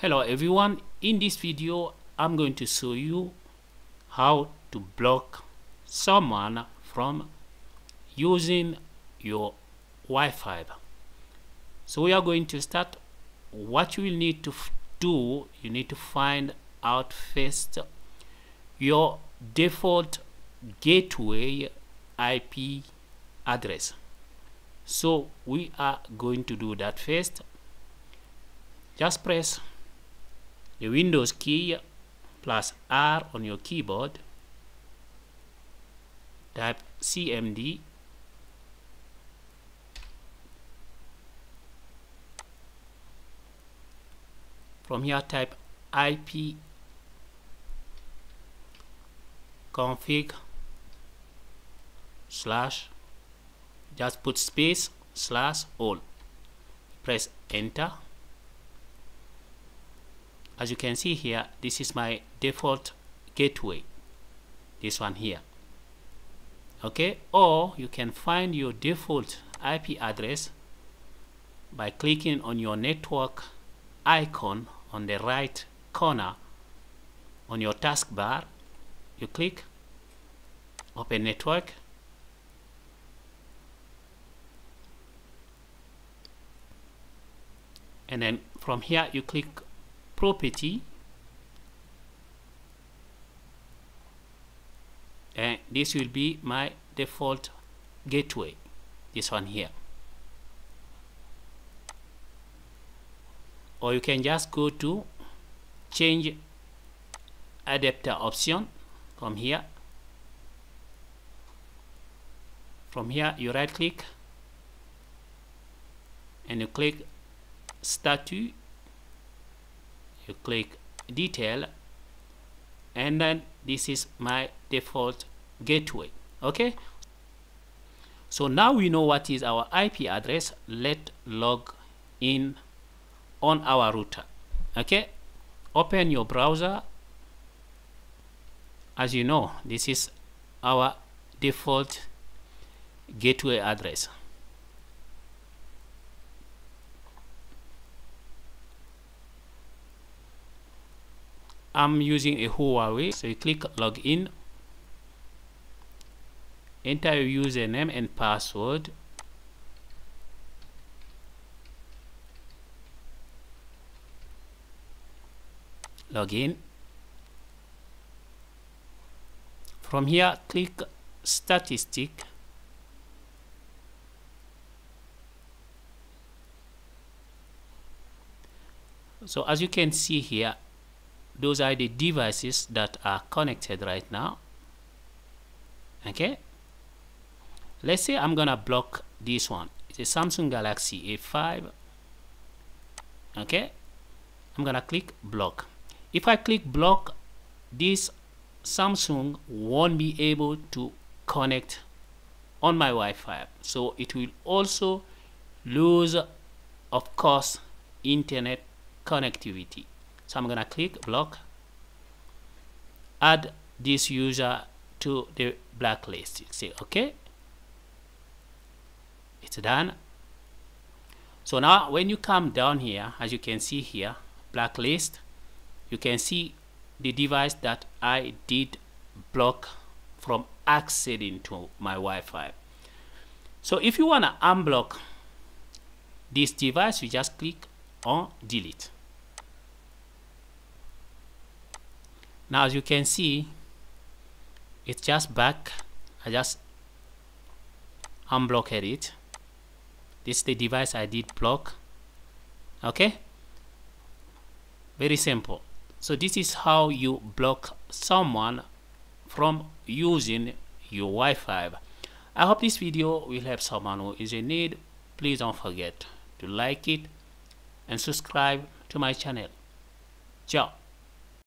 hello everyone. In this video I'm going to show you how to block someone from using your Wi-Fi. So we are going to start. What you will need to do you need to find out first your default gateway IP address. So we are going to do that first. Just press the Windows key plus R on your keyboard. Type CMD from here type IP config slash just put space slash all. Press enter as you can see here this is my default gateway this one here. Okay? Or you can find your default IP address by clicking on your network icon on the right corner on your taskbar. You click open network. And then from here you click property and this will be my default gateway this one here. Or you can just go to change adapter option from here. From here you right click and you click statue you click detail and then this is my default gateway okay? So now we know what is our IP address. Let log in on our router okay? Open your browser. As you know this is our default gateway address I'm using a Huawei. So you click login enter your username and password. Login from here click statistic. So as you can see here those are the devices that are connected right now. Okay? Let's say I'm gonna block this one. It's a Samsung Galaxy A5 okay? I'm gonna click block. If I click block this Samsung won't be able to connect on my Wi-Fi. So it will also lose of course internet connectivity so I'm gonna click block add this user to the blacklist. Say okay? It's done. So now when you come down here as you can see here blacklist you can see the device that I did block from accessing to my Wi-Fi. So if you want to unblock this device you just click on delete now as you can see it's just back. I just unblocked it. This is the device I did block. Okay? Very simple. So this is how you block someone from using your Wi-Fi. I hope this video will help someone who is in need. Please don't forget to like it and subscribe to my channel. Ciao